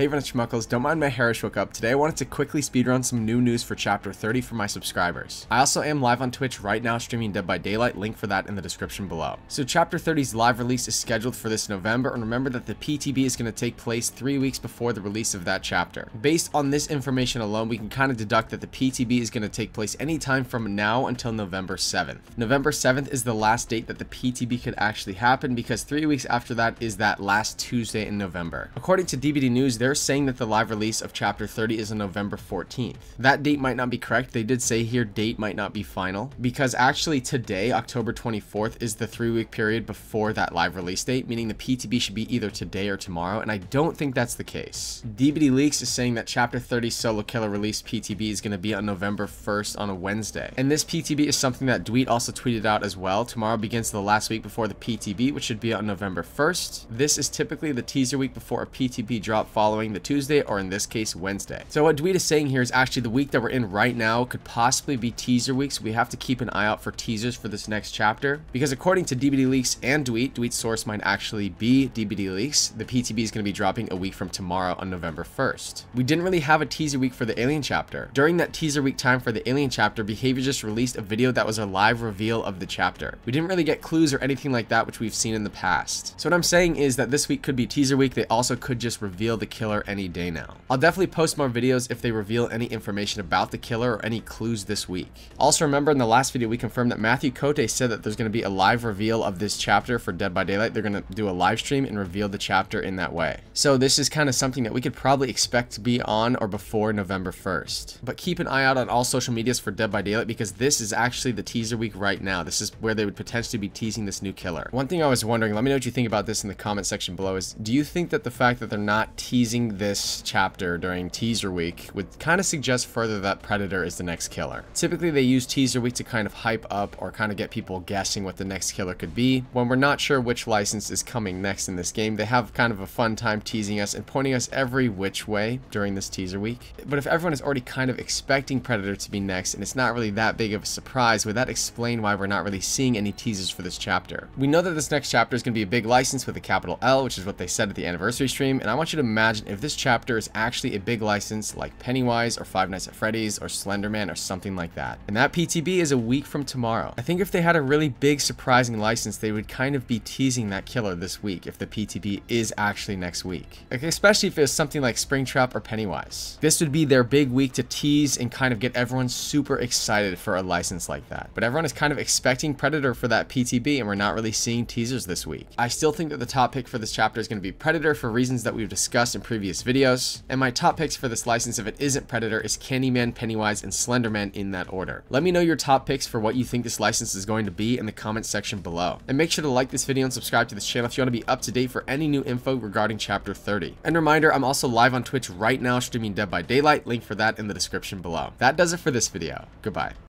Hey it's Schmuckles. Don't mind my hairish up. Today I wanted to quickly speedrun some new news for Chapter 30 for my subscribers. I also am live on Twitch right now streaming Dead by Daylight, link for that in the description below. So Chapter 30's live release is scheduled for this November, and remember that the PTB is going to take place three weeks before the release of that chapter. Based on this information alone, we can kind of deduct that the PTB is going to take place anytime from now until November 7th. November 7th is the last date that the PTB could actually happen because three weeks after that is that last Tuesday in November. According to DBD News, they're saying that the live release of Chapter 30 is on November 14th. That date might not be correct. They did say here date might not be final because actually today, October 24th, is the three week period before that live release date, meaning the PTB should be either today or tomorrow, and I don't think that's the case. DBD Leaks is saying that Chapter 30 Solo Killer release PTB is going to be on November 1st on a Wednesday. And this PTB is something that Dweet also tweeted out as well. Tomorrow begins the last week before the PTB, which should be on November 1st. This is typically the teaser week before a PTB drop following the Tuesday, or in this case, Wednesday. So what Dweet is saying here is actually the week that we're in right now could possibly be teaser weeks. We have to keep an eye out for teasers for this next chapter, because according to DBD Leaks and Dweet, Dweet's source might actually be DBD Leaks. The PTB is going to be dropping a week from tomorrow on November 1st. We didn't really have a teaser week for the Alien chapter. During that teaser week time for the Alien chapter, Behaviour just released a video that was a live reveal of the chapter. We didn't really get clues or anything like that, which we've seen in the past. So what I'm saying is that this week could be teaser week. They also could just reveal the killer any day now. I'll definitely post more videos if they reveal any information about the killer or any clues this week. Also remember in the last video we confirmed that Matthew Cote said that there's going to be a live reveal of this chapter for Dead by Daylight. They're going to do a live stream and reveal the chapter in that way. So this is kind of something that we could probably expect to be on or before November 1st. But keep an eye out on all social medias for Dead by Daylight because this is actually the teaser week right now. This is where they would potentially be teasing this new killer. One thing I was wondering, let me know what you think about this in the comment section below is, do you think that the fact that they're not teasing this chapter during teaser week would kind of suggest further that Predator is the next killer? Typically they use teaser week to kind of hype up or kind of get people guessing what the next killer could be. When we're not sure which license is coming next in this game, they have kind of a fun time teasing us and pointing us every which way during this teaser week. But if everyone is already kind of expecting Predator to be next and it's not really that big of a surprise, would that explain why we're not really seeing any teasers for this chapter? We know that this next chapter is going to be a big license with a capital L, which is what they said at the anniversary stream, and I want you to imagine if this chapter is actually a big license like Pennywise or Five Nights at Freddy's or Slenderman or something like that. And that PTB is a week from tomorrow. I think if they had a really big surprising license, they would kind of be teasing that killer this week if the PTB is actually next week. Like, especially if it's something like Springtrap or Pennywise. This would be their big week to tease and kind of get everyone super excited for a license like that. But everyone is kind of expecting Predator for that PTB and we're not really seeing teasers this week. I still think that the top pick for this chapter is going to be Predator for reasons that we've discussed in previous videos. And my top picks for this license if it isn't Predator is Candyman, Pennywise, and Slenderman in that order. Let me know your top picks for what you think this license is going to be in the comment section below. And make sure to like this video and subscribe to this channel if you want to be up to date for any new info regarding chapter 30. And reminder, I'm also live on Twitch right now streaming Dead by Daylight, link for that in the description below. That does it for this video. Goodbye.